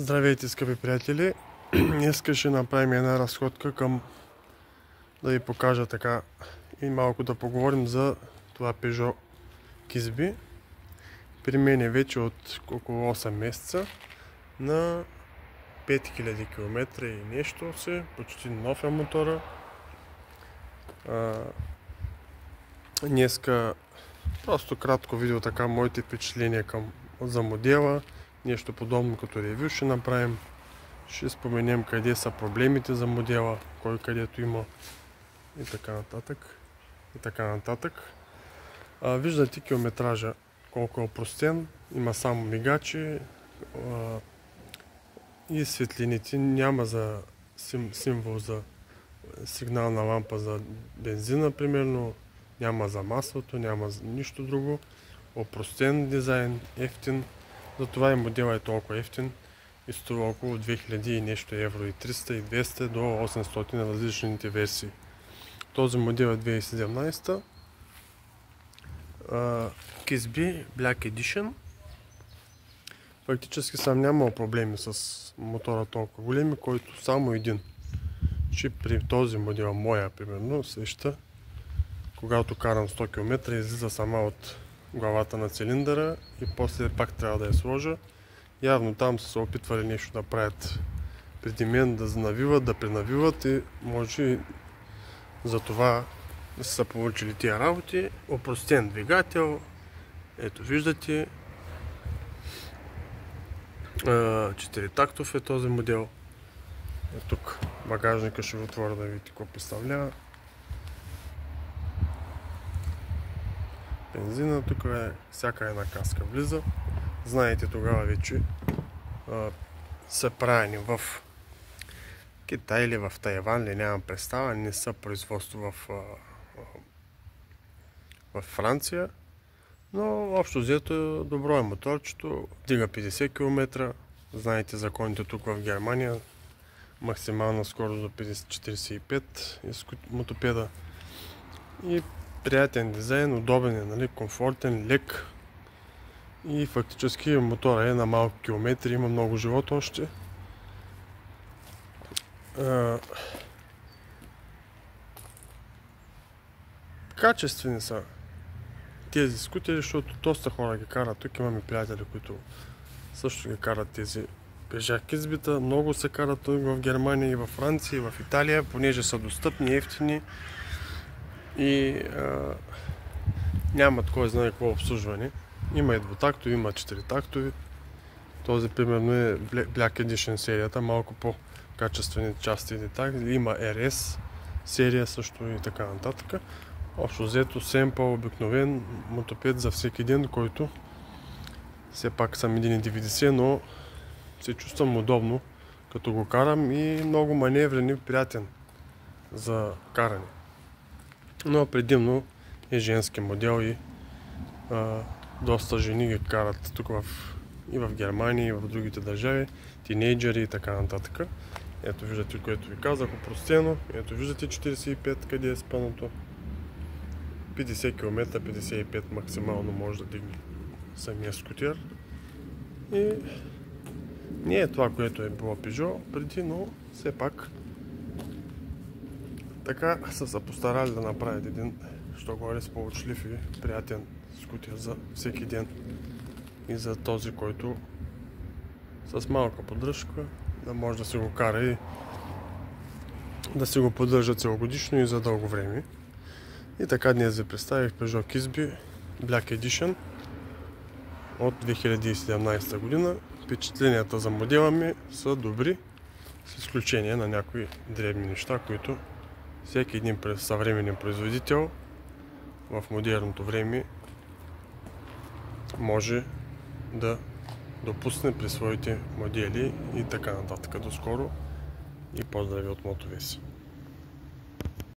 Здравейте, скъпи приятели! Днес ще направим една разходка към да ви покажа така и малко да поговорим за това Peugeot Kisby. При мен е вече от около 8 месеца на 5000 км и нещо се, почти нов е мотора. днеска просто кратко видео така моите впечатления към, за модела нещо подобно като ревю ще направим. Ще споменем къде са проблемите за модела, кой където има и така нататък. И така нататък. А, виждате километража колко е опростен. Има само мигачи а, и светлините. Няма за сим, символ за сигнална лампа за бензина, примерно. Няма за маслото, няма за нищо друго. Опростен дизайн, ефтин. Затова и модела е толкова ефтин и струва около 2000 и нещо евро и 300 и 200 до 800 на различните версии. Този модел е 2017 Kisby Black Edition Фактически съм нямал проблеми с мотора толкова големи, който само един че при този модел, моя примерно, сеща, когато карам 100 км, излиза сама от главата на цилиндъра и после пак трябва да я сложа. Явно там са се опитвали нещо да правят преди мен, да занавиват, да пренавиват и може за това са получили тия работи. Опростен двигател. Ето виждате. Четири тактов е този модел. Е тук багажника ще отворя да видите какво представлява. Бензина. Тук е всяка една каска влиза. Знаете тогава вече са правени в Китай или в Тайван, ли нямам представа, не са производство в, в Франция. Но общо взето добро е моторчето, дига 50 км. Знаете законите тук в Германия. Максимална скорост до 45 мотопеда. И приятен дизайн, удобен е, нали, комфортен, лек. И фактически мотора е на малко километри, има много живот още. качествени са тези скутери, защото доста хора ги карат. Тук имаме приятели, които също ги карат тези пежаки сбита. Много се карат в Германия и във Франция и в Италия, понеже са достъпни, ефтини и а, нямат кой знае какво обслужване. Има и двутактови, има четиритактови. Този примерно е Black Edition серията, малко по-качествени части и детайли. Има RS серия също и така нататък. Общо взето семпъл, обикновен мотопед за всеки ден, който все пак съм 1,90, но се чувствам удобно като го карам и много маневрен и приятен за каране но предимно е женски модел и а, доста жени ги карат тук в, и в Германия, и в другите държави, тинейджери и така нататък. Ето виждате, което ви казах, упростено. Ето виждате 45, къде е спънато. 50 км, 55 максимално може да дигне самия скутер. И не е това, което е било Peugeot преди, но все пак така са се постарали да направят един, що горе сполучлив и приятен скутер за всеки ден. И за този, който с малка поддръжка да може да се го кара и да се го поддържа целогодишно и за дълго време. И така днес ви представих Peugeot Kisby Black Edition от 2017 година. Впечатленията за модела ми са добри, с изключение на някои дребни неща, които всеки един съвременен производител в модерното време може да допусне при своите модели и така нататък. До скоро и поздрави от Мотовеси!